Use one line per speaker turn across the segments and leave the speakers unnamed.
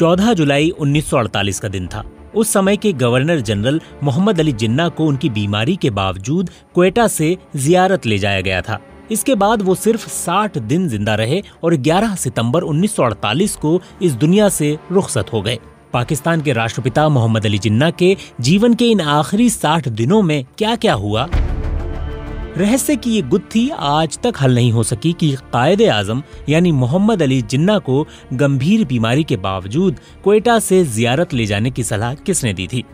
14 जुलाई 1948 का दिन था। उस समय के गवर्नर जनरल मोहम्मद अली जिन्ना को उनकी बीमारी के बावजूद क्वेटा से जियारत ले जाया गया था। इसके बाद वो सिर्फ़ 60 दिन ज़िंदा रहे और 11 सितंबर 1948 को इस दुनिया से रुखसत हो गए। पाकिस्तान के राष्ट्रपिता मोहम्मद अली जिन्ना के जीवन के इन आखिरी 60 दिनों में क्या क्या हुआ? रहस्य की ये गुत्थी आज तक हल नहीं हो सकी कि कायदे आज़म, यानी मोहम्मद अली जिन्ना को गंभीर बीमारी के बावजूद कोयटा से जियारत ले जाने की सलाह किसने दी थी?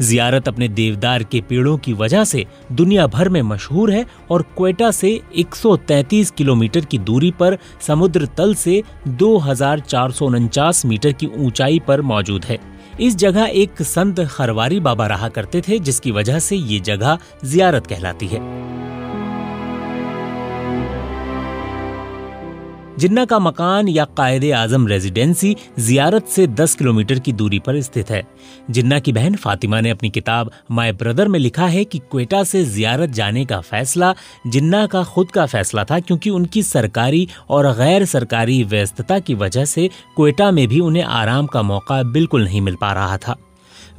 जियारत अपने देवदार के पेड़ों की वजह से दुनिया भर में मशहूर है और क्वेटा से 133 किलोमीटर की दूरी पर समुद्र तल से दो हज़ार चार सौ उनचास मीटर की ऊंचाई पर मौजूद है। इस जगह एक संत खरवारी बाबा रहा करते थे, जिसकी वजह से ये जगह जियारत कहलाती है। जिन्ना का मकान या कायदे आज़म रेजिडेंसी जियारत से 10 किलोमीटर की दूरी पर स्थित है। जिन्ना की बहन फातिमा ने अपनी किताब माय ब्रदर में लिखा है कि क्वेटा से जियारत जाने का फैसला जिन्ना का खुद का फैसला था क्योंकि उनकी सरकारी और गैर सरकारी व्यस्तता की वजह से क्वेटा में भी उन्हें आराम का मौका बिल्कुल नहीं मिल पा रहा था।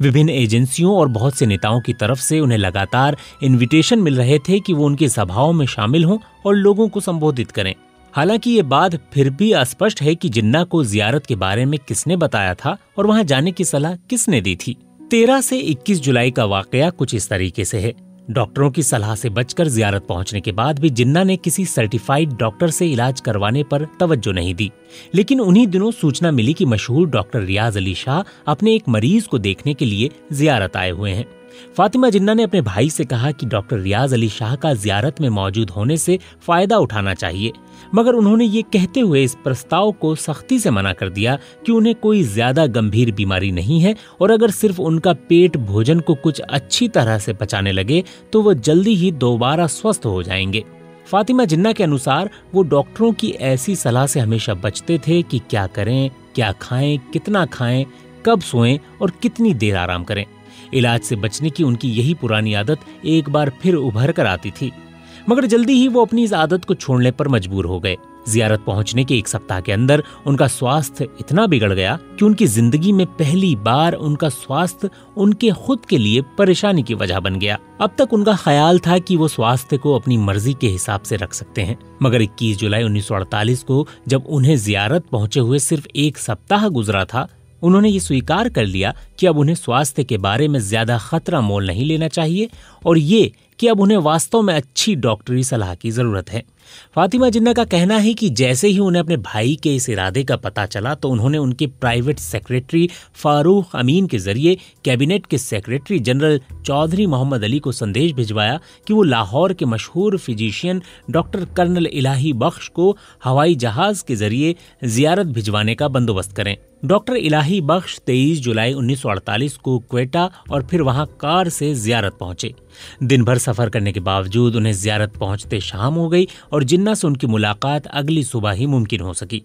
विभिन्न एजेंसियों और बहुत से नेताओं की तरफ़ से उन्हें लगातार इनविटेशन मिल रहे थे कि वो उनकी सभाओं में शामिल हों और लोगों को संबोधित करें। हालाँकि ये बात फिर भी अस्पष्ट है कि जिन्ना को जियारत के बारे में किसने बताया था और वहाँ जाने की सलाह किसने दी थी। तेरह से 21 जुलाई का वाकया कुछ इस तरीके से है। डॉक्टरों की सलाह से बचकर जियारत पहुँचने के बाद भी जिन्ना ने किसी सर्टिफाइड डॉक्टर से इलाज करवाने पर तवज्जो नहीं दी। लेकिन उन्हीं दिनों सूचना मिली कि मशहूर डॉक्टर रियाज अली शाह अपने एक मरीज़ को देखने के लिए जियारत आए हुए हैं। फातिमा जिन्ना ने अपने भाई से कहा कि डॉक्टर रियाज अली शाह का जियारत में मौजूद होने से फ़ायदा उठाना चाहिए, मगर उन्होंने ये कहते हुए इस प्रस्ताव को सख्ती से मना कर दिया कि उन्हें कोई ज़्यादा गंभीर बीमारी नहीं है और अगर सिर्फ़ उनका पेट भोजन को कुछ अच्छी तरह से पचाने लगे तो वो जल्दी ही दोबारा स्वस्थ हो जाएँगे। फातिमा जिन्ना के अनुसार, वो डॉक्टरों की ऐसी सलाह से हमेशा बचते थे कि क्या करें, क्या खाएँ, कितना खाएँ, कब सोएँ और कितनी देर आराम करें। इलाज से बचने की उनकी यही पुरानी आदत एक बार फिर उभर कर आती थी। मगर जल्दी ही वो अपनी इस आदत को छोड़ने पर मजबूर हो गए। जियारत पहुँचने के एक सप्ताह के अंदर उनका स्वास्थ्य इतना बिगड़ गया कि उनकी ज़िंदगी में पहली बार उनका स्वास्थ्य उनके खुद के लिए परेशानी की वजह बन गया। अब तक उनका ख्याल था कि वो स्वास्थ्य को अपनी मर्ज़ी के हिसाब से रख सकते हैं। मगर 21 जुलाई 1948 को जब उन्हें जियारत पहुँचे हुए सिर्फ़ एक सप्ताह गुजरा था उन्होंने ये स्वीकार कर लिया कि अब उन्हें स्वास्थ्य के बारे में ज़्यादा खतरा मोल नहीं लेना चाहिए और ये कि अब उन्हें वास्तव में अच्छी डॉक्टरी सलाह की ज़रूरत है। फातिमा, जिन्ना का कहना है कि जैसे ही उन्हें अपने भाई के इस इरादे का पता चला तो उन्होंने उनके प्राइवेट सेक्रेटरी फारूक अमीन के ज़रिए कैबिनेट के सेक्रेटरी जनरल चौधरी मोहम्मद अली को संदेश भिजवाया कि वो लाहौर के मशहूर physician doctor colonel Ilahi Bakhsh को हवाई जहाज़ के ज़रिए जियारत भिजवाने का बंदोबस्त करें। डॉक्टर इलाही बख्श 23 जुलाई 1948 को क्वेटा और फिर वहाँ कार से जियारत पहुँचे। दिन भर सफ़र करने के बावजूद उन्हें जियारत पहुँचते शाम हो गई और जिन्ना से उनकी मुलाकात अगली सुबह ही मुमकिन हो सकी।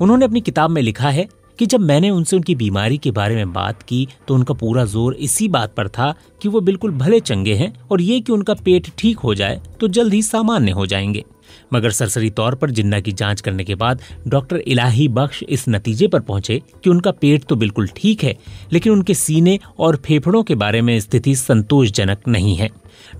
उन्होंने अपनी किताब में लिखा है कि जब मैंने उनसे उनकी बीमारी के बारे में बात की तो उनका पूरा ज़ोर इसी बात पर था कि वो बिल्कुल भले चंगे हैं और ये कि उनका पेट ठीक हो जाए तो जल्द ही सामान्य हो जाएँगे। मगर सरसरी तौर पर जिन्ना की जाँच करने के बाद डॉक्टर इलाही बख्श इस नतीजे पर पहुँचे कि उनका पेट तो बिल्कुल ठीक है, लेकिन उनके सीने और फेफड़ों के बारे में स्थिति संतोषजनक नहीं है।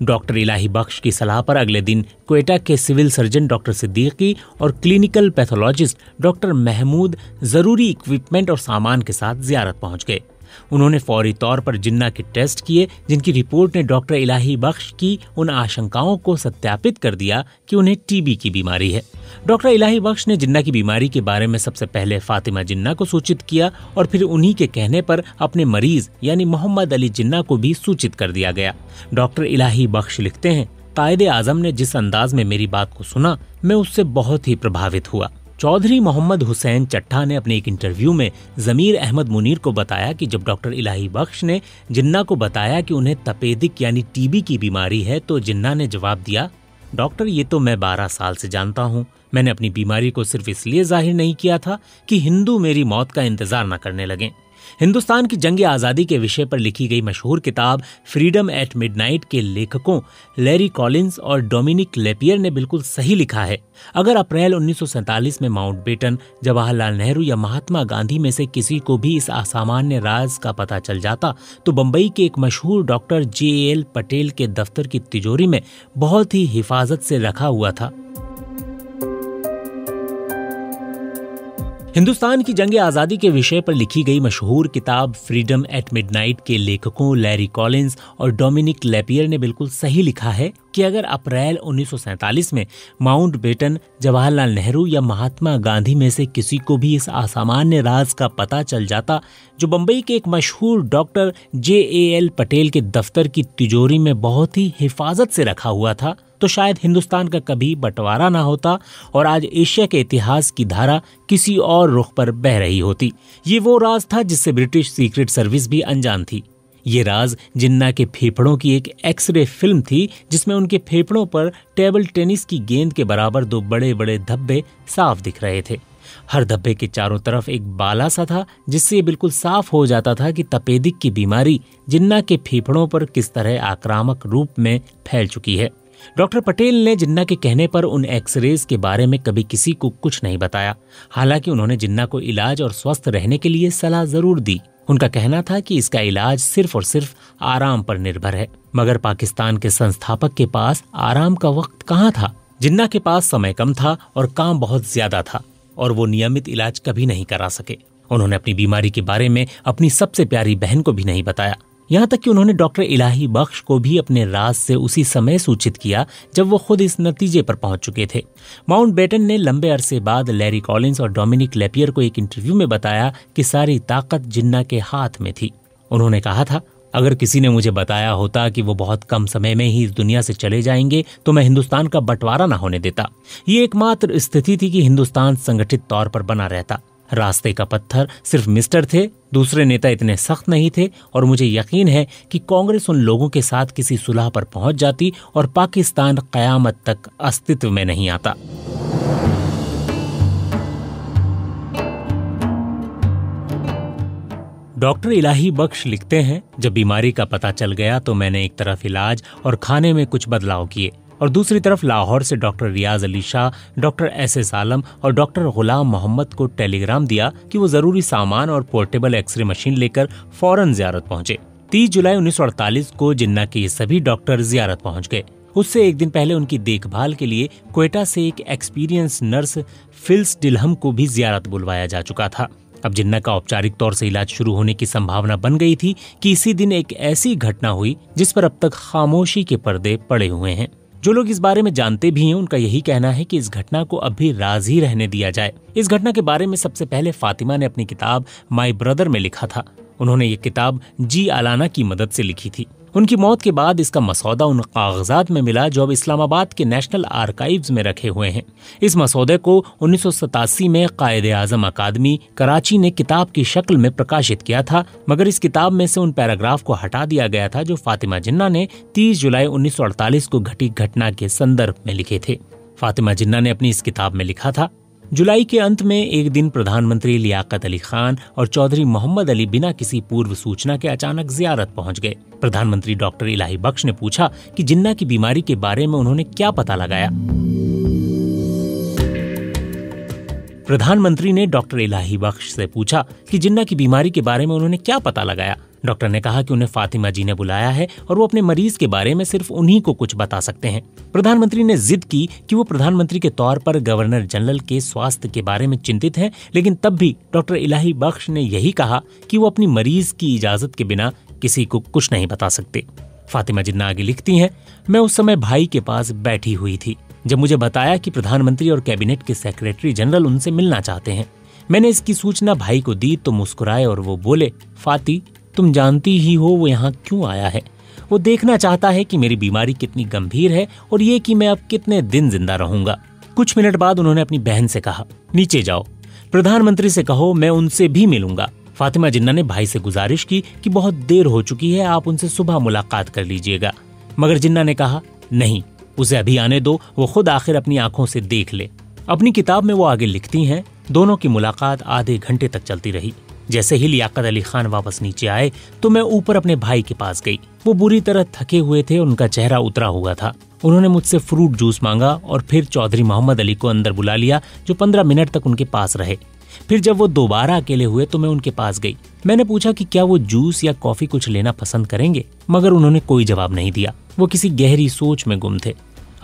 डॉक्टर इलाही बख्श की सलाह पर अगले दिन क्वेटा के सिविल सर्जन डॉक्टर सिद्दीकी और क्लिनिकल पैथोलॉजिस्ट डॉक्टर महमूद ज़रूरी इक्विपमेंट और सामान के साथ जियारत पहुँच गए। उन्होंने फौरी तौर पर जिन्ना के टेस्ट किए, जिनकी रिपोर्ट ने डॉक्टर इलाही बख्श की, उन आशंकाओं को सत्यापित कर दिया कि उन्हें टीबी की बीमारी है। डॉक्टर इलाही बख्श ने जिन्ना की बीमारी के बारे में सबसे पहले फातिमा जिन्ना को सूचित किया और फिर उन्हीं के कहने पर अपने मरीज़, यानी मोहम्मद अली जिन्ना को भी सूचित कर दिया गया। डॉक्टर इलाही बख्श लिखते हैं, कायदे आज़म ने जिस अंदाज में मेरी बात को सुना, मैं उससे बहुत ही प्रभावित हुआ। चौधरी मोहम्मद हुसैन चट्टा ने अपने एक इंटरव्यू में जमीर अहमद मुनीर को बताया कि जब डॉक्टर इलाही बख्श ने जिन्ना को बताया कि उन्हें तपेदिक यानी टीबी की बीमारी है तो जिन्ना ने जवाब दिया, डॉक्टर, ये तो मैं बारह साल से जानता हूँ। मैंने अपनी बीमारी को सिर्फ़ इसलिए ज़ाहिर नहीं किया था कि हिंदू मेरी मौत का इंतज़ार न करने लगे। हिंदुस्तान की जंग आज़ादी के विषय पर लिखी गई मशहूर किताब फ्रीडम एट मिडनाइट के लेखकों लैरी कॉलिंस और डोमिनिक लेपियर ने बिल्कुल सही लिखा है। अगर अप्रैल उन्नीस सौ सैंतालीस में माउंट बेटन, जवाहरलाल नेहरू या महात्मा गांधी में से किसी को भी इस असामान्य राज का पता चल जाता तो बम्बई के एक मशहूर डॉक्टर जे एल पटेल के दफ्तर की तिजोरी में बहुत ही हिफाजत से रखा हुआ था। हिंदुस्तान की जंग आज़ादी के विषय पर लिखी गई मशहूर किताब फ्रीडम एट मिडनाइट के लेखकों लैरी कॉलिंस और डोमिनिक लेपियर ने बिल्कुल सही लिखा है कि अगर अप्रैल उन्नीस सौ सैंतालीस में माउंट बेटन जवाहरलाल नेहरू या महात्मा गांधी में से किसी को भी इस असामान्य राज का पता चल जाता, जो बंबई के एक मशहूर doctor J A L Patel के दफ्तर की तिजोरी में बहुत ही हिफाजत से रखा हुआ था तो शायद हिंदुस्तान का कभी बंटवारा ना होता और आज एशिया के इतिहास की धारा किसी और रुख पर बह रही होती। ये वो राज था जिससे ब्रिटिश सीक्रेट सर्विस भी अनजान थी। ये राज जिन्ना के फेफड़ों की एक एक्सरे फ़िल्म थी, जिसमें उनके फेफड़ों पर टेबल टेनिस की गेंद के बराबर दो बड़े बड़े धब्बे साफ़ दिख रहे थे। हर धब्बे के चारों तरफ़ एक बाला सा था, जिससे बिल्कुल साफ़ हो जाता था कि तपेदिक की बीमारी जिन्ना के फेफड़ों पर किस तरह आक्रामक रूप में फैल चुकी है। डॉक्टर पटेल ने जिन्ना के कहने पर उन एक्सरेज के बारे में कभी किसी को कुछ नहीं बताया। हालाँकि उन्होंने जिन्ना को इलाज और स्वस्थ रहने के लिए सलाह ज़रूर दी। उनका कहना था कि इसका इलाज सिर्फ़ और सिर्फ़ आराम पर निर्भर है। मगर पाकिस्तान के संस्थापक के पास आराम का वक्त कहाँ था? जिन्ना के पास समय कम था और काम बहुत ज़्यादा था और वो नियमित इलाज कभी नहीं करा सके। उन्होंने अपनी बीमारी के बारे में अपनी सबसे प्यारी बहन को भी नहीं बताया। यहाँ तक कि उन्होंने डॉक्टर इलाही बख्श को भी अपने राज से उसी समय सूचित किया, जब वो खुद इस नतीजे पर पहुँच चुके थे। माउंट बेटन ने लंबे अरसे बाद लैरी कॉलिंस और डोमिनिक लेपियर को एक इंटरव्यू में बताया कि सारी ताकत जिन्ना के हाथ में थी। उन्होंने कहा था, अगर किसी ने मुझे बताया होता कि वो बहुत कम समय में ही इस दुनिया से चले जाएँगे तो मैं हिंदुस्तान का बंटवारा न होने देता। ये एकमात्र स्थिति थी कि हिंदुस्तान संगठित तौर पर बना रहता। रास्ते का पत्थर सिर्फ़ मिस्टर थे, दूसरे नेता इतने सख्त नहीं थे और मुझे यकीन है कि कांग्रेस उन लोगों के साथ किसी सुलह पर पहुँच जाती और पाकिस्तान कयामत तक अस्तित्व में नहीं आता। डॉक्टर इलाही बख्श लिखते हैं, जब बीमारी का पता चल गया तो मैंने एक तरफ़ इलाज और खाने में कुछ बदलाव किए। और दूसरी तरफ़ लाहौर से doctor Riaz Ali Shah, doctor S S Alam और डॉक्टर गुलाम मोहम्मद को टेलीग्राम दिया कि वो ज़रूरी सामान और पोर्टेबल एक्सरे मशीन लेकर फ़ौरन जियारत पहुँचे। 30 जुलाई 1948 को जिन्ना के ये सभी डॉक्टर जियारत पहुँच गए। उससे एक दिन पहले उनकी देखभाल के लिए क्वेटा से एक एक्सपीरियंस नर्स फिल्स डिलहम को भी जियारत बुलवाया जा चुका था। अब जिन्ना का औपचारिक तौर से इलाज शुरू होने की संभावना बन गई थी कि इसी दिन एक ऐसी घटना हुई जिस पर अब तक खामोशी के पर्दे पड़े हुए हैं। जो लोग इस बारे में जानते भी हैं, उनका यही कहना है कि इस घटना को अब भी राज ही रहने दिया जाए। इस घटना के बारे में सबसे पहले फातिमा ने अपनी किताब माई ब्रदर में लिखा था। उन्होंने ये किताब जी आलाना की मदद से लिखी थी। उनकी मौत के बाद इसका मसौदा उन कागजात में मिला जो अब इस्लामाबाद के नेशनल आर्काइव्स में रखे हुए हैं। इस मसौदे को उन्नीस सौ सतासी में कायद आज़म अकादमी कराची ने किताब की शक्ल में प्रकाशित किया था, मगर इस किताब में से उन पैराग्राफ को हटा दिया गया था जो फातिमा जिन्ना ने 30 जुलाई 1948 को घटी घटना के संदर्भ में लिखे थे। फातिमा जिन्ना ने अपनी इस किताब में लिखा था जुलाई के अंत में एक दिन प्रधानमंत्री लियाकत अली खान और चौधरी मोहम्मद अली बिना किसी पूर्व सूचना के अचानक जियारत पहुँच गए। प्रधानमंत्री डॉक्टर इलाही बख्श ने पूछा कि जिन्ना की बीमारी के बारे में उन्होंने क्या पता लगाया। प्रधानमंत्री ने डॉक्टर इलाही बख्श से पूछा कि जिन्ना की बीमारी के बारे में उन्होंने क्या पता लगाया। डॉक्टर ने कहा कि उन्हें फातिमा जी ने बुलाया है और वो अपने मरीज़ के बारे में सिर्फ़ उन्हीं को कुछ बता सकते हैं। प्रधानमंत्री ने जिद की कि वो प्रधानमंत्री के तौर पर गवर्नर जनरल के स्वास्थ्य के बारे में चिंतित हैं, लेकिन तब भी डॉक्टर इलाही बख्श ने यही कहा कि वो अपनी मरीज़ की इजाज़त के बिना किसी को कुछ नहीं बता सकते। फातिमा जिन्ना आगे लिखती हैं, मैं उस समय भाई के पास बैठी हुई थी। जब मुझे बताया कि प्रधानमंत्री और कैबिनेट के सेक्रेटरी जनरल उनसे मिलना चाहते हैं, मैंने इसकी सूचना भाई को दी तो मुस्कुराए और वो बोले, फाती, तुम जानती ही हो वो यहाँ क्यों आया है? वो देखना चाहता है कि मेरी बीमारी कितनी गंभीर है और ये कि मैं अब कितने दिन ज़िंदा रहूँगा। कुछ मिनट बाद उन्होंने अपनी बहन से कहा, नीचे जाओ। प्रधानमंत्री से कहो, मैं उनसे भी मिलूँगा। फातिमा जिन्ना ने भाई से गुजारिश की कि बहुत देर हो चुकी है, आप उनसे सुबह मुलाकात कर लीजिएगा। मगर जिन्ना ने कहा, नहीं उसे अभी आने दो, वो खुद आखिर अपनी आँखों से देख ले। अपनी किताब में वो आगे लिखती हैं, दोनों की मुलाकात आधे घंटे तक चलती रही। जैसे ही लियाकत अली खान वापस नीचे आए तो मैं ऊपर अपने भाई के पास गई। वो बुरी तरह थके हुए थे, उनका चेहरा उतरा हुआ था। उन्होंने मुझसे फ्रूट जूस मांगा और फिर चौधरी मोहम्मद अली को अंदर बुला लिया, जो पंद्रह मिनट तक उनके पास रहे। फिर जब वो दोबारा अकेले हुए तो मैं उनके पास गई। मैंने पूछा कि क्या वो जूस या कॉफ़ी कुछ लेना पसंद करेंगे? मगर उन्होंने कोई जवाब नहीं दिया। वो किसी गहरी सोच में गुम थे।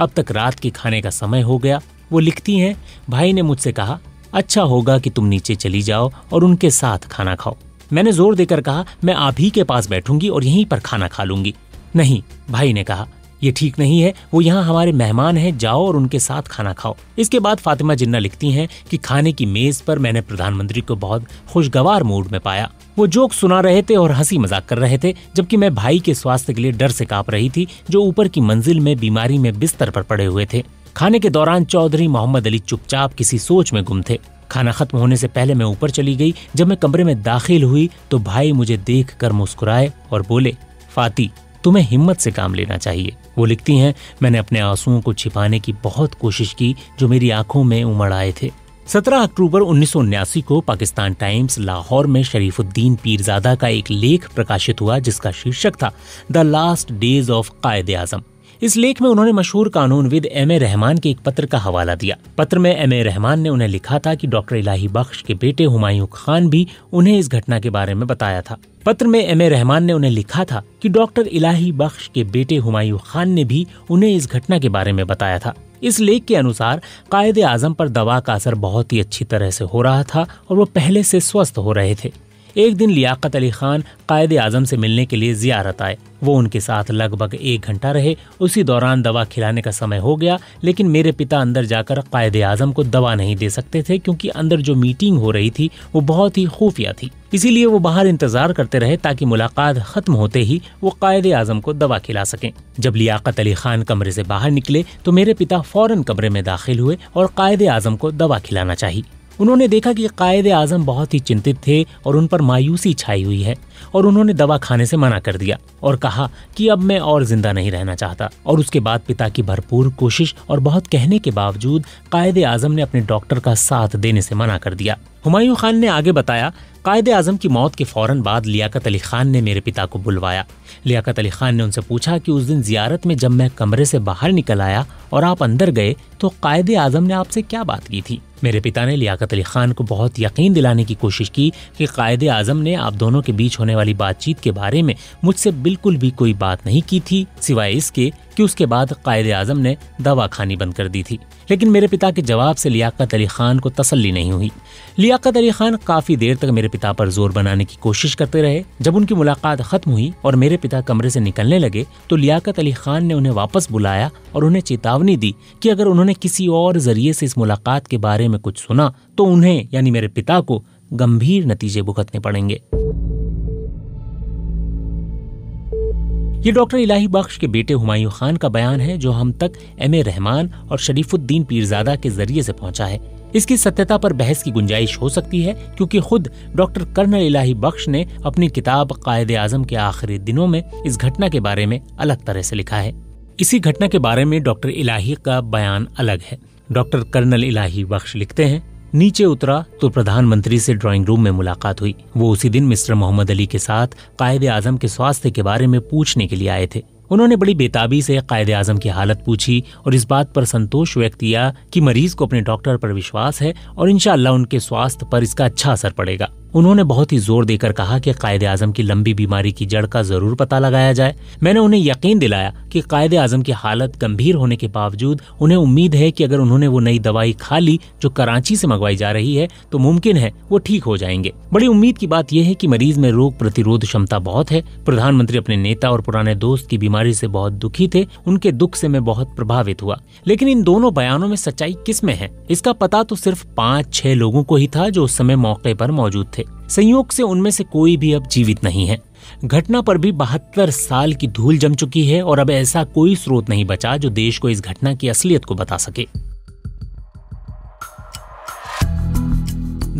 अब तक रात के खाने का समय हो गया। वो लिखती हैं, भाई ने मुझसे कहा अच्छा होगा कि तुम नीचे चली जाओ और उनके साथ खाना खाओ। मैंने ज़ोर देकर कहा, मैं आप ही के पास बैठूँगी और यहीं पर खाना खा लूँगी। नहीं, भाई ने कहा, ये ठीक नहीं है। वो यहाँ हमारे मेहमान हैं, जाओ और उनके साथ खाना खाओ। इसके बाद फातिमा जिन्ना लिखती हैं कि खाने की मेज पर मैंने प्रधानमंत्री को बहुत खुशगवार मूड में पाया। वो जोक सुना रहे थे और हँसी मज़ाक कर रहे थे, जबकि मैं भाई के स्वास्थ्य के लिए डर से काँप रही थी, जो ऊपर की मंजिल में बीमारी में बिस्तर पर पड़े हुए थे। खाने के दौरान चौधरी मोहम्मद अली चुपचाप किसी सोच में गुम थे। खाना खत्म होने से पहले मैं ऊपर चली गई। जब मैं कमरे में दाखिल हुई तो भाई मुझे देख कर मुस्कुराए और बोले, फाती, तुम्हें हिम्मत से काम लेना चाहिए। वो लिखती हैं, मैंने अपने आंसुओं को छिपाने की बहुत कोशिश की, जो मेरी आँखों में उमड़ आए थे। 17 अक्टूबर उन्नीस को पाकिस्तान टाइम्स लाहौर में शरीफुद्दीन पीरजादा का एक लेख प्रकाशित हुआ, जिसका शीर्षक था, the last days of Quaid Azam. इस लेख में उन्होंने मशहूर कानूनविद एम ए रहमान के एक पत्र का हवाला दिया। पत्र में एम ए रहमान ने उन्हें लिखा था कि डॉक्टर इलाही बख्श के बेटे हुमायूं खान भी उन्हें इस घटना के बारे में बताया था। पत्र में एम ए रहमान ने उन्हें लिखा था कि डॉक्टर इलाही बख्श के बेटे हुमायूं खान ने भी उन्हें इस घटना के बारे में बताया था। इस लेख के अनुसार कायद आज़म पर दवा का असर बहुत ही अच्छी तरह से हो रहा था और वो पहले से स्वस्थ हो रहे थे। एक दिन लियाकत अली खान कायद आज़म से मिलने के लिए जियारत आए। वो उनके साथ लगभग एक घंटा रहे। उसी दौरान दवा खिलाने का समय हो गया, लेकिन मेरे पिता अंदर जाकर कायद आज़म को दवा नहीं दे सकते थे, क्योंकि अंदर जो मीटिंग हो रही थी, वो बहुत ही खुफिया थी। इसीलिए वो बाहर इंतज़ार करते रहे ताकि मुलाकात खत्म होते ही वो कायद आज़म को दवा खिला सकें। जब लियाकत अली खान कमरे से बाहर निकले तो मेरे पिता फ़ौरन कमरे में दाखिल हुए और कायद आज़म को दवा खिलाना चाहिए। उन्होंने देखा कि कायद आज़म बहुत ही चिंतित थे और उन पर मायूसी छाई हुई है और उन्होंने दवा खाने से मना कर दिया और कहा कि अब मैं और ज़िंदा नहीं रहना चाहता। और उसके बाद पिता की भरपूर कोशिश और बहुत कहने के बावजूद कायद आज़म ने अपने डॉक्टर का साथ देने से मना कर दिया। हुमायूं खान ने आगे बताया, कायद आज़म की मौत के फ़ौरन बाद लियाकत अली खान ने मेरे पिता को बुलवाया। लियाकत अली खान ने उनसे पूछा कि उस दिन जियारत में जब मैं कमरे से बाहर निकल आया और आप अंदर गए तो कायद आज़म ने आपसे क्या बात की थी? मेरे पिता ने लियाकत अली खान को बहुत यकीन दिलाने की कोशिश की कि कायद आज़म ने आप दोनों के बीच होने वाली बातचीत के बारे में मुझसे बिल्कुल भी कोई बात नहीं की थी, सिवाय इसके कि उसके बाद कायद आज़म ने दवा खानी बंद कर दी थी। लेकिन मेरे पिता के जवाब से लियाकत अली खान को तसल्ली नहीं हुई। लियाकत अली खान काफ़ी देर तक मेरे पिता पर ज़ोर बनाने की कोशिश करते रहे। जब उनकी मुलाकात खत्म हुई और मेरे पिता कमरे से निकलने लगे तो लियाकत अली खान ने उन्हें वापस बुलाया और उन्हें चेतावनी दी कि अगर उन्होंने किसी और ज़रिए से इस मुलाकात के बारे में कुछ सुना तो उन्हें, यानी मेरे पिता को, गंभीर नतीजे भुगतने पड़ेंगे। ये डॉक्टर इलाही बख्श के बेटे हुमायूं खान का बयान है, जो हम तक एम ए रहमान और शरीफुद्दीन पीरजादा के ज़रिए से पहुँचा है। इसकी सत्यता पर बहस की गुंजाइश हो सकती है, क्योंकि खुद डॉक्टर कर्नल इलाही बख्श ने अपनी किताब कायद आज़म के आखिरी दिनों में इस घटना के बारे में अलग तरह से लिखा है। इसी घटना के बारे में डॉक्टर इलाही का बयान अलग है। डॉक्टर कर्नल इलाही बख्श लिखते हैं, नीचे उतरा तो प्रधानमंत्री से ड्राइंग रूम में मुलाकात हुई। वो उसी दिन मिस्टर मोहम्मद अली के साथ कायद आज़म के स्वास्थ्य के बारे में पूछने के लिए आए थे। उन्होंने बड़ी बेताबी से कायद आज़म की हालत पूछी और इस बात पर संतोष व्यक्त किया कि मरीज़ को अपने डॉक्टर पर विश्वास है और इनशाला उनके स्वास्थ्य पर इसका अच्छा असर पड़ेगा। उन्होंने बहुत ही ज़ोर देकर कहा कि कायद आज़म की लंबी बीमारी की जड़ का ज़रूर पता लगाया जाए। मैंने उन्हें यकीन दिलाया कि कायद आज़म की हालत गंभीर होने के बावजूद उन्हें उम्मीद है कि अगर उन्होंने वो नई दवाई खा ली जो कराची से मंगवाई जा रही है तो मुमकिन है वो ठीक हो जाएँगे। बड़ी उम्मीद की बात यह है की मरीज़ में रोग प्रतिरोध क्षमता बहुत है। प्रधानमंत्री अपने नेता और पुराने दोस्त की बीमारी से बहुत दुखी थे। उनके दुख से मैं बहुत प्रभावित हुआ। लेकिन इन दोनों बयानों में सच्चाई किसमें है? इसका पता तो सिर्फ़ पाँच छह लोगों को ही था जो उस समय मौके पर मौजूद थे। संयोग से उनमें से कोई भी अब जीवित नहीं है। घटना पर भी बहत्तर साल की धूल जम चुकी है और अब ऐसा कोई स्रोत नहीं बचा जो देश को इस घटना की असलियत को बता सके।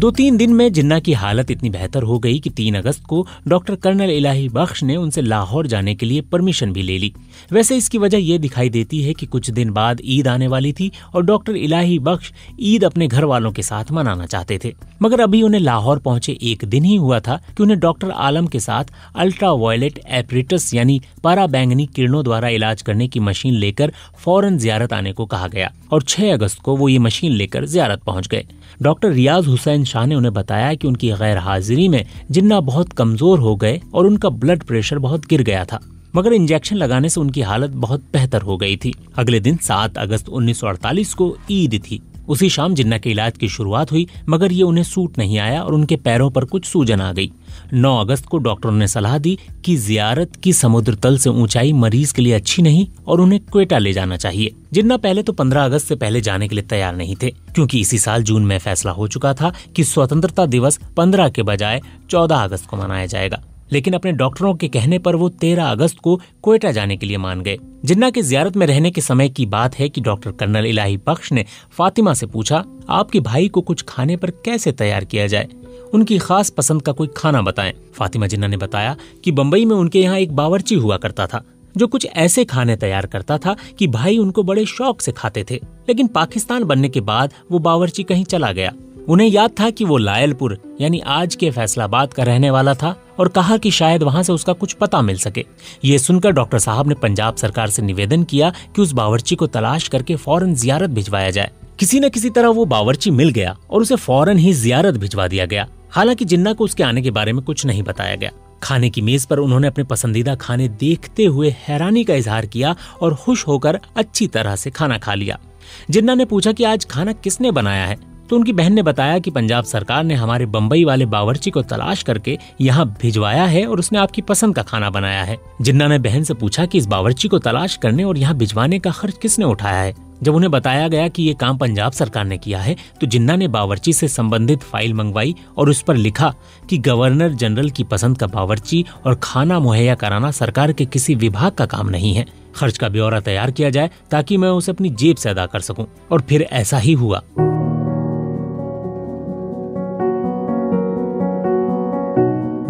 दो तीन दिन में जिन्ना की हालत इतनी बेहतर हो गई कि तीन अगस्त को डॉक्टर कर्नल इलाही बख्श ने उनसे लाहौर जाने के लिए परमिशन भी ले ली। वैसे इसकी वजह यह दिखाई देती है कि कुछ दिन बाद ईद आने वाली थी और डॉक्टर इलाही बख्श ईद अपने घर वालों के साथ मनाना चाहते थे। मगर अभी उन्हें लाहौर पहुँचे एक दिन ही हुआ था कि उन्हें डॉक्टर आलम के साथ अल्ट्रा वायलेट एपरेटस यानी पारा बैंगनी किरणों द्वारा इलाज करने की मशीन लेकर फ़ौरन जियारत आने को कहा गया और 6 अगस्त को वो ये मशीन लेकर जियारत पहुँच गए। डॉक्टर रियाज हुसैन शाह ने उन्हें बताया कि उनकी गैर हाजिरी में जिन्ना बहुत कमज़ोर हो गए और उनका ब्लड प्रेशर बहुत गिर गया था, मगर इंजेक्शन लगाने से उनकी हालत बहुत बेहतर हो गई थी। अगले दिन 7 अगस्त 1948 को ईद थी। उसी शाम जिन्ना के इलाज की शुरुआत हुई, मगर ये उन्हें सूट नहीं आया और उनके पैरों पर कुछ सूजन आ गई। 9 अगस्त को डॉक्टरों ने सलाह दी कि जियारत की समुद्र तल से ऊंचाई मरीज़ के लिए अच्छी नहीं और उन्हें क्वेटा ले जाना चाहिए, जिन्ना पहले तो 15 अगस्त से पहले जाने के लिए तैयार नहीं थे, क्योंकि इसी साल जून में फैसला हो चुका था कि स्वतंत्रता दिवस 15 के बजाय 14 अगस्त को मनाया जाएगा। लेकिन अपने डॉक्टरों के कहने पर वो 13 अगस्त को कोयटा जाने के लिए मान गए। जिन्ना के जियारत में रहने के समय की बात है कि डॉक्टर कर्नल इलाही बख्श ने फातिमा से पूछा, आपके भाई को कुछ खाने पर कैसे तैयार किया जाए? उनकी खास पसंद का कोई खाना बताएँ। फातिमा जिन्ना ने बताया कि बम्बई में उनके यहाँ एक बावर्ची हुआ करता था, जो कुछ ऐसे खाने तैयार करता था कि भाई उनको बड़े शौक से खाते थे, लेकिन पाकिस्तान बनने के बाद वो बावर्ची कहीं चला गया। उन्हें याद था कि वो लायलपुर, यानी आज के फैसलाबाद का रहने वाला था और कहा कि शायद वहाँ से उसका कुछ पता मिल सके। ये सुनकर डॉक्टर साहब ने पंजाब सरकार से निवेदन किया कि उस बावर्ची को तलाश करके फ़ौरन जियारत भिजवाया जाए। किसी न किसी तरह वो बावर्ची मिल गया और उसे फ़ौरन ही जियारत भिजवा दिया गया। हालाँकि जिन्ना को उसके आने के बारे में कुछ नहीं बताया गया। खाने की मेज पर उन्होंने अपने पसंदीदा खाने देखते हुए हैरानी का इजहार किया और खुश होकर अच्छी तरह से खाना खा लिया। जिन्ना ने पूछा कि आज खाना किसने बनाया है? तो उनकी बहन ने बताया कि पंजाब सरकार ने हमारे बम्बई वाले बावर्ची को तलाश करके यहाँ भिजवाया है और उसने आपकी पसंद का खाना बनाया है। जिन्ना ने बहन से पूछा कि इस बावर्ची को तलाश करने और यहाँ भिजवाने का खर्च किसने उठाया है? जब उन्हें बताया गया कि ये काम पंजाब सरकार ने किया है तो जिन्ना ने बावर्ची से संबंधित फ़ाइल मंगवाई और उस पर लिखा कि गवर्नर जनरल की पसंद का बावर्ची और खाना मुहैया कराना सरकार के किसी विभाग का काम नहीं है। खर्च का ब्यौरा तैयार किया जाए ताकि मैं उसे अपनी जेब से अदा कर सकूँ। और फिर ऐसा ही हुआ।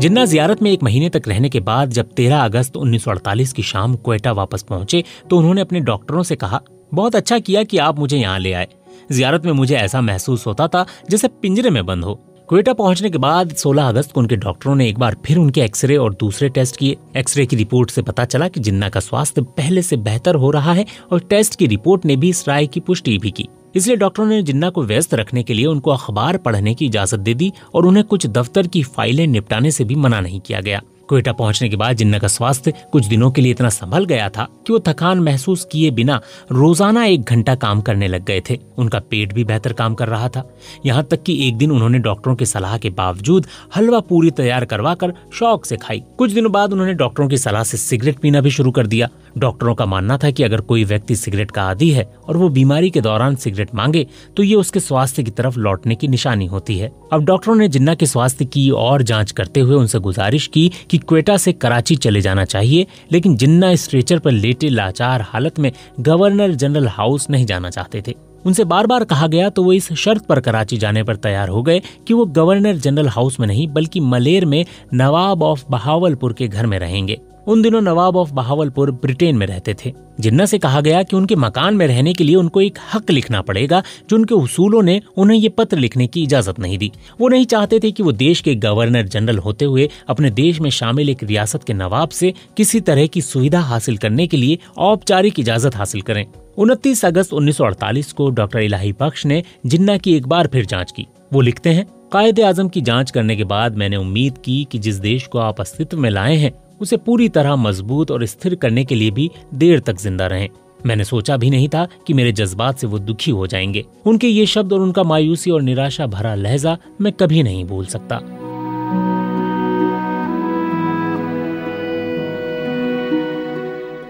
जिन्ना जियारत में एक महीने तक रहने के बाद जब 13 अगस्त 1948 की शाम क्वेटा वापस पहुँचे तो उन्होंने अपने डॉक्टरों से कहा, बहुत अच्छा किया कि आप मुझे यहाँ ले आए। जियारत में मुझे ऐसा महसूस होता था जैसे पिंजरे में बंद हो। क्वेटा पहुँचने के बाद 16 अगस्त को उनके डॉक्टरों ने एक बार फिर उनके एक्सरे और दूसरे टेस्ट किए। एक्सरे की रिपोर्ट से पता चला कि जिन्ना का स्वास्थ्य पहले से बेहतर हो रहा है और टेस्ट की रिपोर्ट ने भी इस राय की पुष्टि भी की। इसलिए डॉक्टरों ने जिन्ना को व्यस्त रखने के लिए उनको अखबार पढ़ने की इजाज़त दे दी और उन्हें कुछ दफ्तर की फाइलें निपटाने से भी मना नहीं किया गया। क्वेटा पहुँचने के बाद जिन्ना का स्वास्थ्य कुछ दिनों के लिए इतना संभल गया था कि वो थकान महसूस किए बिना रोज़ाना एक घंटा काम करने लग गए थे। उनका पेट भी बेहतर काम कर रहा था। यहाँ तक कि एक दिन उन्होंने डॉक्टरों की सलाह के बावजूद हलवा पूरी तैयार करवा कर शौक से खाई। कुछ दिनों बाद उन्होंने डॉक्टरों की सलाह से सिगरेट पीना भी शुरू कर दिया। डॉक्टरों का मानना था कि अगर कोई व्यक्ति सिगरेट का आदि है और वो बीमारी के दौरान सिगरेट मांगे तो ये उसके स्वास्थ्य की तरफ़ लौटने की निशानी होती है। अब डॉक्टरों ने जिन्ना के स्वास्थ्य की और जाँच करते हुए उनसे गुजारिश की कि क्वेटा से कराची चले जाना चाहिए, लेकिन जिन्ना स्ट्रेचर पर लेटे लाचार हालत में गवर्नर जनरल हाउस नहीं जाना चाहते थे। उनसे बार बार कहा गया तो वो इस शर्त पर कराची जाने पर तैयार हो गए कि वो गवर्नर जनरल हाउस में नहीं, बल्कि मलेर में नवाब ऑफ़ बहावलपुर के घर में रहेंगे। उन दिनों नवाब ऑफ़ बहावलपुर ब्रिटेन में रहते थे, जिन्ना से कहा गया कि उनके मकान में रहने के लिए उनको एक हक लिखना पड़ेगा जो उनके उसूलों ने उन्हें ये पत्र लिखने की इजाज़त नहीं दी। वो नहीं चाहते थे कि वो देश के गवर्नर जनरल होते हुए अपने देश में शामिल एक रियासत के नवाब से किसी तरह की सुविधा हासिल करने के लिए औपचारिक इजाज़त हासिल करें। उनतीस अगस्त 1948 को डॉक्टर इलाही बख्श ने जिन्ना की एक बार फिर जाँच की। वो लिखते हैं, कायद आज़म की जाँच करने के बाद मैंने उम्मीद की कि जिस देश को आप अस्तित्व में लाए हैं उसे पूरी तरह मज़बूत और स्थिर करने के लिए भी देर तक ज़िंदा रहें। मैंने सोचा भी नहीं था कि मेरे जज्बात से वो दुखी हो जाएँगे। उनके ये शब्द और उनका मायूसी और निराशा भरा लहजा मैं कभी नहीं भूल सकता।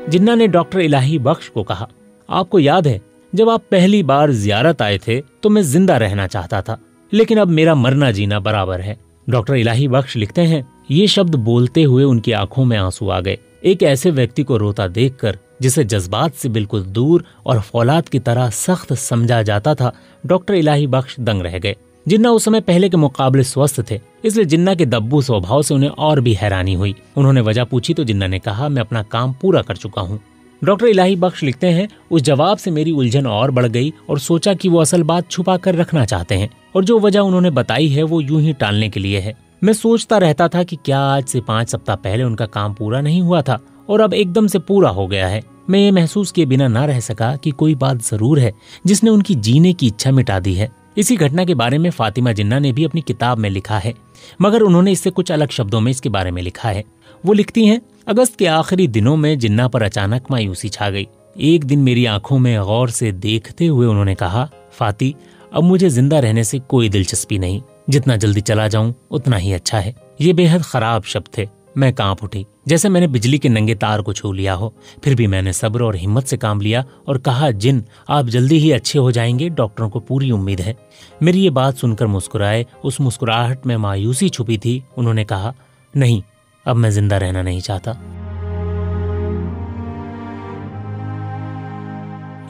जिन्ना ने डॉक्टर इलाही बख्श को कहा, आपको याद है, जब आप पहली बार जियारत आए थे तो मैं ज़िंदा रहना चाहता था, लेकिन अब मेरा मरना जीना बराबर है। डॉक्टर इलाही बख्श लिखते हैं ये शब्द बोलते हुए उनकी आँखों में आँसू आ गए। एक ऐसे व्यक्ति को रोता देखकर, जिसे जज्बात से बिल्कुल दूर और फौलाद की तरह सख्त समझा जाता था, डॉक्टर इलाही बख्श दंग रह गए। जिन्ना उस समय पहले के मुकाबले स्वस्थ थे, इसलिए जिन्ना के दब्बू स्वभाव से उन्हें और भी हैरानी हुई। उन्होंने वजह पूछी तो जिन्ना ने कहा, मैं अपना काम पूरा कर चुका हूँ। डॉक्टर इलाही बख्श लिखते हैं, उस जवाब से मेरी उलझन और बढ़ गई और सोचा कि वो असल बात छुपा कर रखना चाहते हैं, और जो वजह उन्होंने बताई है वो यूँ ही टालने के लिए है। मैं सोचता रहता था कि क्या आज से पाँच सप्ताह पहले उनका काम पूरा नहीं हुआ था, और अब एकदम से पूरा हो गया है। मैं ये महसूस किए बिना ना रह सका कि कोई बात ज़रूर है जिसने उनकी जीने की इच्छा मिटा दी है। इसी घटना के बारे में फातिमा जिन्ना ने भी अपनी किताब में लिखा है, मगर उन्होंने इससे कुछ अलग शब्दों में इसके बारे में लिखा है। वो लिखती हैं, अगस्त के आखिरी दिनों में जिन्ना पर अचानक मायूसी छा गई। एक दिन मेरी आँखों में गौर से देखते हुए उन्होंने कहा, फाती, अब मुझे ज़िंदा रहने से कोई दिलचस्पी नहीं। जितना जल्दी चला जाऊँ, उतना ही अच्छा है। ये बेहद खराब शब्द थे। मैं काँप उठी। जैसे मैंने बिजली के नंगे तार को छू लिया हो, फिर भी मैंने सब्र और हिम्मत से काम लिया और कहा, जिन, आप जल्दी ही अच्छे हो जाएँगे, डॉक्टरों को पूरी उम्मीद है। मेरी ये बात सुनकर मुस्कुराए, उस मुस्कुराहट में मायूसी छुपी थी। उन्होंने कहा, नहीं, अब मैं ज़िंदा रहना नहीं चाहता।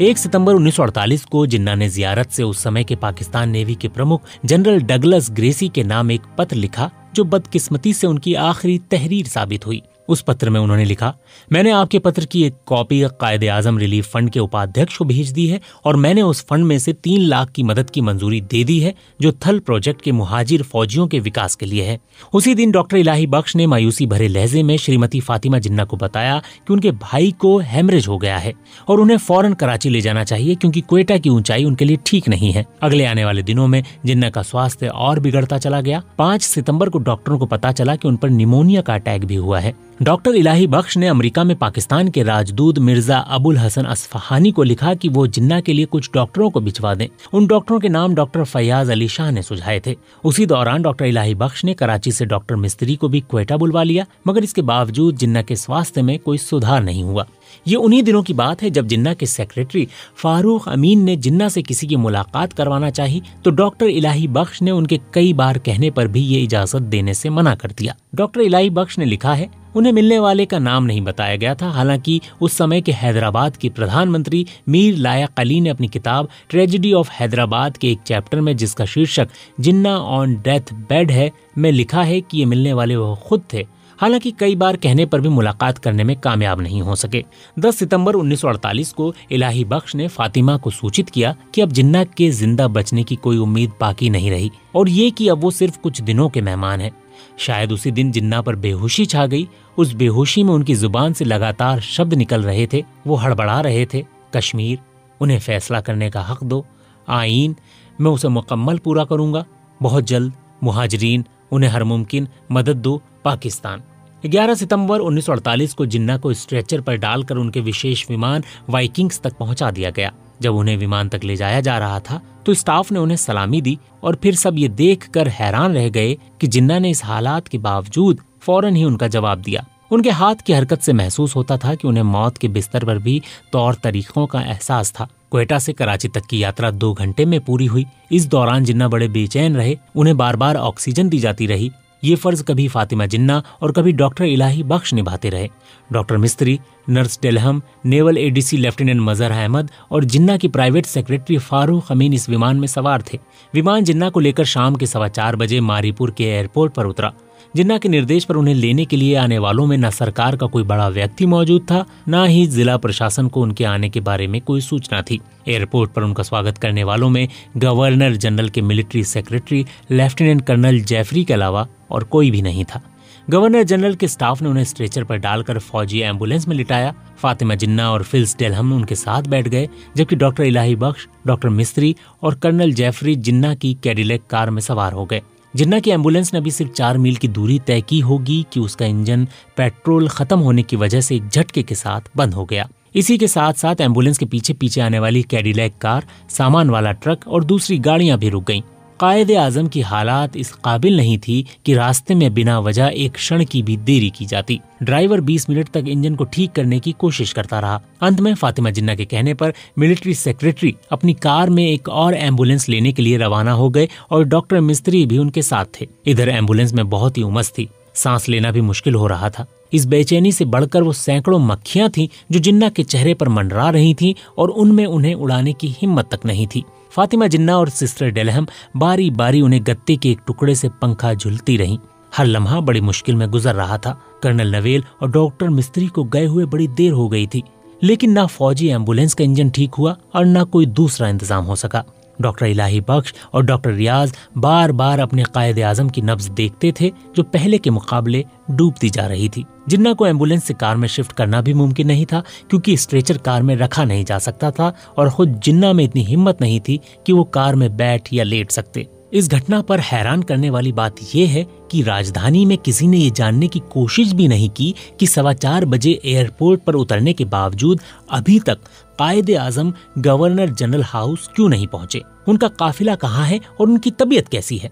एक सितंबर 1948 को जिन्ना ने जियारत से उस समय के पाकिस्तान नेवी के प्रमुख जनरल डगलस ग्रेसी के नाम एक पत्र लिखा, जो बदकिस्मती से उनकी आखिरी तहरीर साबित हुई। उस पत्र में उन्होंने लिखा, मैंने आपके पत्र की एक कॉपी कायदे आज़म रिलीफ फंड के उपाध्यक्ष को भेज दी है और मैंने उस फंड में से तीन लाख की मदद की मंजूरी दे दी है, जो थल प्रोजेक्ट के मुहाजिर फौजियों के विकास के लिए है। उसी दिन डॉक्टर इलाही बख्श ने मायूसी भरे लहजे में श्रीमती फातिमा जिन्ना को बताया कि उनके भाई को हेमरेज हो गया है और उन्हें फ़ौरन कराची ले जाना चाहिए क्योंकि क्वेटा की ऊंचाई उनके लिए ठीक नहीं है। अगले आने वाले दिनों में जिन्ना का स्वास्थ्य और बिगड़ता चला गया, पाँच सितंबर को डॉक्टरों को पता चला की उन पर निमोनिया का अटैक भी हुआ है। डॉक्टर इलाही बख्श ने अमेरिका में पाकिस्तान के राजदूत मिर्ज़ा अबुल हसन असफहानी को लिखा कि वो जिन्ना के लिए कुछ डॉक्टरों को भिजवा दें। उन डॉक्टरों के नाम डॉक्टर फयाज अली शाह ने सुझाए थे। उसी दौरान डॉक्टर इलाही बख्श ने कराची से डॉक्टर मिस्त्री को भी क्वेटा बुलवा लिया, मगर इसके बावजूद जिन्ना के स्वास्थ्य में कोई सुधार नहीं हुआ। ये उन्हीं दिनों की बात है जब जिन्ना के सेक्रेटरी फारूक अमीन ने जिन्ना से किसी की मुलाकात करवाना चाही तो डॉक्टर इलाही बख्श ने उनके कई बार कहने पर भी ये इजाज़त देने से मना कर दिया। डॉक्टर इलाही बख्श ने लिखा है, उन्हें मिलने वाले का नाम नहीं बताया गया था, हालाँकि उस समय के हैदराबाद के प्रधानमंत्री मीर लायक अली ने अपनी किताब ट्रेजिडी ऑफ़ हैदराबाद के एक चैप्टर में, जिसका शीर्षक जिन्ना ऑन डेथ बेड है, में लिखा है कि ये मिलने वाले वो खुद थे। हालाँकि कई बार कहने पर भी मुलाकात करने में कामयाब नहीं हो सके। 10 सितंबर 1948 को इलाही बख्श ने फातिमा को सूचित किया कि अब जिन्ना के ज़िंदा बचने की कोई उम्मीद बाकी नहीं रही, और ये कि अब वो सिर्फ़ कुछ दिनों के मेहमान हैं। शायद उसी दिन जिन्ना पर बेहोशी छा गई, उस बेहोशी में उनकी ज़ुबान से लगातार शब्द निकल रहे थे, वो हड़बड़ा रहे थे, कश्मीर, उन्हें फैसला करने का हक दो। आइन मैं उसे मुकम्मल पूरा करूँगा। बहुत जल्द मुहाजरीन, उन्हें हर मुमकिन मदद दो, पाकिस्तान। 11 सितंबर 1948 को जिन्ना को स्ट्रेचर पर डालकर उनके विशेष विमान वाइकिंग्स तक पहुँचा दिया गया। जब उन्हें विमान तक ले जाया जा रहा था तो स्टाफ ने उन्हें सलामी दी और फिर सब ये देख कर हैरान रह गए कि जिन्ना ने इस हालात के बावजूद फ़ौरन ही उनका जवाब दिया। उनके हाथ की हरकत से महसूस होता था कि उन्हें मौत के बिस्तर पर भी तौर तरीकों का एहसास था। क्वेटा से कराची तक की यात्रा दो घंटे में पूरी हुई। इस दौरान जिन्ना बड़े बेचैन रहे, उन्हें बार बार ऑक्सीजन दी जाती रही। ये फ़र्ज़ कभी फातिमा जिन्ना और कभी डॉक्टर इलाही बख्श निभाते रहे। Doctor Mistry, nurse Delham, naval ADC lieutenant Mazhar Ahmad और जिन्ना की प्राइवेट सेक्रेटरी फारूक अमीन इस विमान में सवार थे। विमान जिन्ना को लेकर शाम के सवा चार बजे मारीपुर के एयरपोर्ट पर उतरा। जिन्ना के निर्देश पर उन्हें लेने के लिए आने वालों में न सरकार का कोई बड़ा व्यक्ति मौजूद था, न ही जिला प्रशासन को उनके आने के बारे में कोई सूचना थी। एयरपोर्ट पर उनका स्वागत करने वालों में गवर्नर जनरल के military secretary, lieutenant colonel Geoffrey के अलावा और कोई भी नहीं था। गवर्नर जनरल के स्टाफ ने उन्हें स्ट्रेचर पर डालकर फौजी एंबुलेंस में लिटाया। फातिमा जिन्ना और फिल्स डेलहम उनके साथ बैठ गए, जबकि डॉक्टर इलाही बख्श, डॉक्टर मिस्त्री और कर्नल जेफरी जिन्ना की कैडिलेक कार में सवार हो गए। जिन्ना की एंबुलेंस ने अभी सिर्फ़ चार मील की दूरी तय की होगी कि उसका इंजन पेट्रोल खत्म होने की वजह से एक झटके के साथ बंद हो गया इसी के साथ साथ एंबुलेंस के पीछे पीछे आने वाली कैडिलैक कार, सामान वाला ट्रक और दूसरी गाड़ियाँ भी रुक गईं। कायद आज़म की हालात इस काबिल नहीं थी कि रास्ते में बिना वजह एक क्षण की भी देरी की जाती। ड्राइवर 20 मिनट तक इंजन को ठीक करने की कोशिश करता रहा। अंत में फातिमा जिन्ना के कहने पर मिलिट्री सेक्रेटरी अपनी कार में एक और एंबुलेंस लेने के लिए रवाना हो गए और डॉक्टर मिस्त्री भी उनके साथ थे। इधर एंबुलेंस में बहुत ही उमस थी। सांस लेना भी मुश्किल हो रहा था। इस बेचैनी से बढ़कर वो सैकड़ों मक्खियाँ थीं जो जिन्ना के चेहरे पर मंडरा रही थीं और उनमें उन्हें उड़ाने की हिम्मत तक नहीं थी। फातिमा जिन्ना और सिस्टर डेलहम बारी बारी उन्हें गत्ते के एक टुकड़े से पंखा झुलती रहीं। हर लम्हा बड़ी मुश्किल में गुजर रहा था। कर्नल नवेल और डॉक्टर मिस्त्री को गए हुए बड़ी देर हो गई थी। लेकिन ना फौजी एंबुलेंस का इंजन ठीक हुआ और ना कोई दूसरा इंतज़ाम हो सका। डॉक्टर इलाही बख्श और डॉक्टर रियाज बार बार अपने कायद आज़म की नब्ज देखते थे, जो पहले के मुकाबले डूबती जा रही थी। जिन्ना को एंबुलेंस से कार में शिफ्ट करना भी मुमकिन नहीं था, क्योंकि स्ट्रेचर कार में रखा नहीं जा सकता था और खुद जिन्ना में इतनी हिम्मत नहीं थी कि वो कार में बैठ या लेट सकते। इस घटना पर हैरान करने वाली बात यह है कि राजधानी में किसी ने ये जानने की कोशिश भी नहीं की कि सवा चार बजे एयरपोर्ट पर उतरने के बावजूद अभी तक Quaid Azam governor general house क्यों नहीं पहुँचे? उनका काफिला कहाँ है और उनकी तबीयत कैसी है?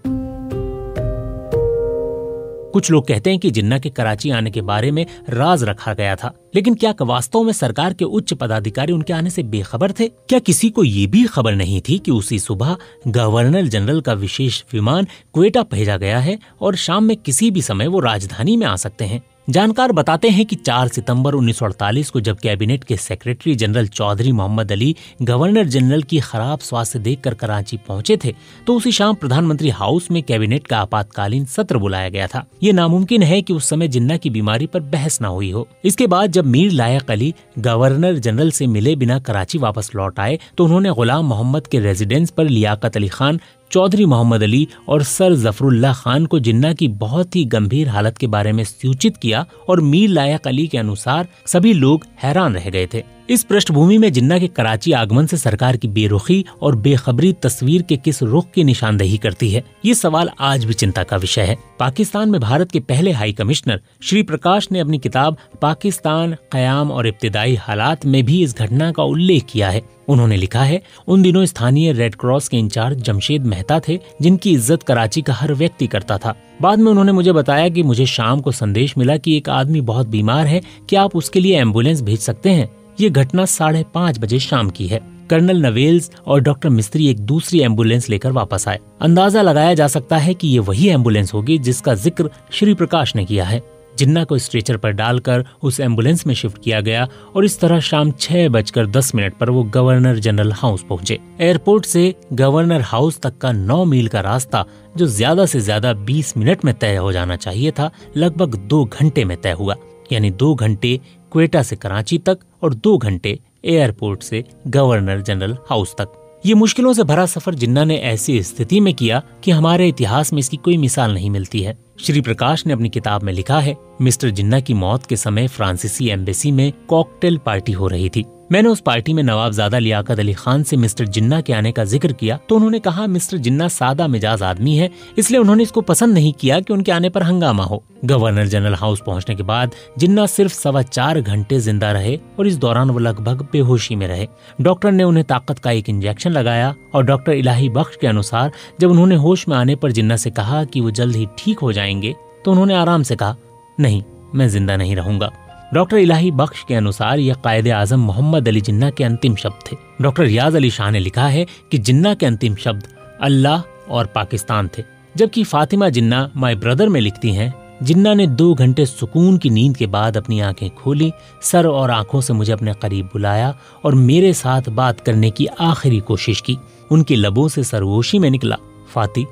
कुछ लोग कहते हैं कि जिन्ना के कराची आने के बारे में राज रखा गया था। लेकिन क्या वास्तव में सरकार के उच्च पदाधिकारी उनके आने से बेखबर थे? क्या किसी को ये भी खबर नहीं थी कि उसी सुबह गवर्नर जनरल का विशेष विमान क्वेटा भेजा गया है और शाम में किसी भी समय वो राजधानी में आ सकते हैं? जानकार बताते हैं कि 4 सितंबर 1948 को जब कैबिनेट के secretary general Chaudhry Mohammad Ali governor general की खराब स्वास्थ्य देखकर कराची पहुँचे थे तो उसी शाम प्रधानमंत्री हाउस में कैबिनेट का आपातकालीन सत्र बुलाया गया था। ये नामुमकिन है कि उस समय जिन्ना की बीमारी पर बहस न हुई हो। इसके बाद जब मीर लायक अली गवर्नर जनरल से मिले बिना कराची वापस लौट आए तो उन्होंने गुलाम मोहम्मद के रेजिडेंस पर लियाकत अली खान चौधरी मोहम्मद अली और सर जफरुल्ला खान को जिन्ना की बहुत ही गंभीर हालत के बारे में सूचित किया और मीर लायक अली के अनुसार सभी लोग हैरान रह गए थे। इस पृष्ठभूमि में जिन्ना के कराची आगमन से सरकार की बेरुखी और बेखबरी तस्वीर के किस रुख की निशानदेही करती है, ये सवाल आज भी चिंता का विषय है। पाकिस्तान में भारत के पहले हाई कमिश्नर श्री प्रकाश ने अपनी किताब पाकिस्तान, कयाम और इब्तदाई हालात में भी इस घटना का उल्लेख किया है। उन्होंने लिखा है, उन दिनों स्थानीय रेड क्रॉस के इंचार्ज जमशेद मेहता थे, जिनकी इज़्ज़त कराची का हर व्यक्ति करता था। बाद में उन्होंने मुझे बताया कि मुझे शाम को संदेश मिला कि एक आदमी बहुत बीमार है, क्या आप उसके लिए एंबुलेंस भेज सकते हैं? ये घटना साढ़े पाँच बजे शाम की है। कर्नल नवेल्स और डॉक्टर मिस्त्री एक दूसरी एंबुलेंस लेकर वापस आए। अंदाज़ा लगाया जा सकता है कि ये वही एंबुलेंस होगी जिसका ज़िक्र श्री प्रकाश ने किया है। जिन्ना को स्ट्रेचर पर डालकर उस एंबुलेंस में शिफ्ट किया गया और इस तरह शाम छह बजकर दस मिनट पर वो गवर्नर जनरल हाउस पहुँचे। एयरपोर्ट से गवर्नर हाउस तक का नौ मील का रास्ता, जो ज़्यादा से ज़्यादा बीस मिनट में तय हो जाना चाहिए था, लगभग दो घंटे में तय हुआ। यानी दो घंटे क्वेटा से कराची तक और दो घंटे एयरपोर्ट से गवर्नर जनरल हाउस तक। ये मुश्किलों से भरा सफ़र जिन्ना ने ऐसी स्थिति में किया कि हमारे इतिहास में इसकी कोई मिसाल नहीं मिलती है। श्री प्रकाश ने अपनी किताब में लिखा है, मिस्टर जिन्ना की मौत के समय फ्रांसीसी एम्बेसी में कॉकटेल पार्टी हो रही थी। मैंने उस पार्टी में नवाबजादा लियाकत अली खान से मिस्टर जिन्ना के आने का ज़िक्र किया तो उन्होंने कहा, मिस्टर जिन्ना सादा मिजाज आदमी है, इसलिए उन्होंने इसको पसंद नहीं किया कि उनके आने पर हंगामा हो। गवर्नर जनरल हाउस पहुँचने के बाद जिन्ना सिर्फ़ सवा चार घंटे ज़िंदा रहे और इस दौरान वो लगभग बेहोशी में रहे। डॉक्टर ने उन्हें ताकत का एक इंजेक्शन लगाया और डॉक्टर इलाही बख्श के अनुसार जब उन्होंने होश में आने पर जिन्ना से कहा कि वो जल्द ही ठीक हो जाएँगे तो उन्होंने आराम से कहा, नहीं, मैं ज़िंदा नहीं रहूँगा। डॉक्टर इलाही बख्श के अनुसार यह कायद आज़म मोहम्मद अली जिन्ना के अंतिम शब्द थे। डॉक्टर रियाज अली शाह ने लिखा है कि जिन्ना के अंतिम शब्द अल्लाह और पाकिस्तान थे, जबकि फातिमा जिन्ना माई ब्रदर में लिखती हैं, जिन्ना ने दो घंटे सुकून की नींद के बाद अपनी आँखें खोली, सर और आँखों से मुझे अपने करीब बुलाया और मेरे साथ बात करने की आखिरी कोशिश की। उनके लबों से सरगोशी में निकला। फाति,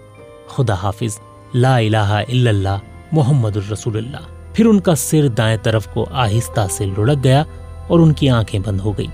खुदा हाफिज, ला इलाहा इल्लल्लाह मोहम्मद रसूलुल्लाह। फिर उनका सिर दाएँ तरफ़ को आहिस्ता से लुढ़क गया और उनकी आँखें बंद हो गई।